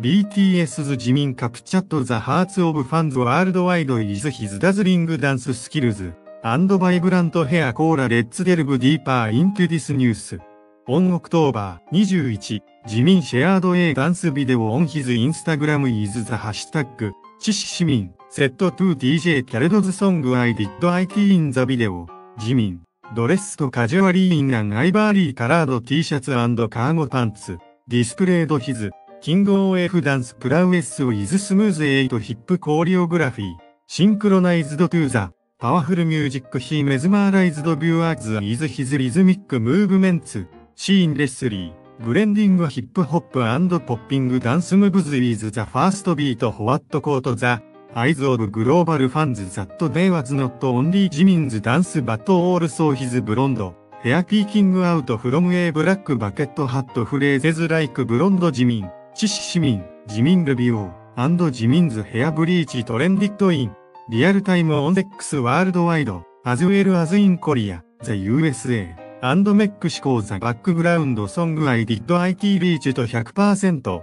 BTS Jimin captured the hearts of fans worldwide with his dazzling dance skills and vibrant hair color let's delve deeper into this news on October 21 Jimin shared a dance video on his Instagram with the hashtag ThisIsJimin set to DJ Khaled's song I Did It in the video Jimin dressed casually in an ivory colored T shirt and cargo pants displayed his king OF dance prowess with smooth eight hip choreography synchronized to the powerful music he mesmerized viewers with his rhythmic movements seamlessly blending hip hop popping dance moves with the fast beat what caught the eyes of global fans that day was not only Jimin's dance but also his blonde hair peeking out from a black bucket hat phrases like blonde Jimin ThisIsJimin Jimin rubio Jimin's hair bleach trended in real time on X worldwide as well as in Korea the USA and Mexico the background song I Did IT reached 100%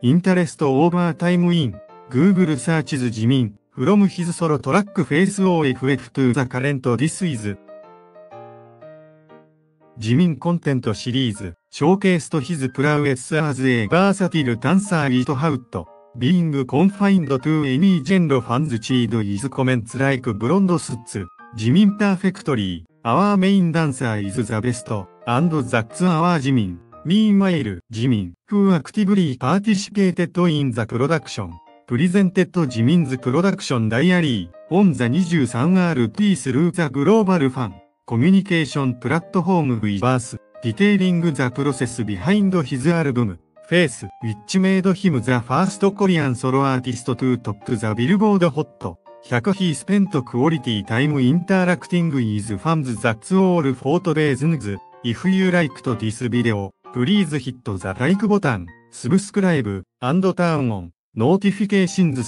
interest over time in Google searches Jimin from his solo track face OFF to the current this is Jimin content series, showcased his prowess as a versatile dancer without, being confined to any genre fans cheered with comments like blonde suits, Jimin perfectly, our main dancer is the best, and that's our Jimin, meanwhile, Jimin, who actively participated in the production, presented Jimin's Production Diary, on the 23RP through the global fan. communication platform Weverse, detailing the process behind his album, FACE, which made him the first Korean solo artist to top the Billboard Hot, 100 he spent quality time interacting with fans that's all for today's news, If you like to this video, please hit the like button, subscribe, and turn on, notifications.